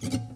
you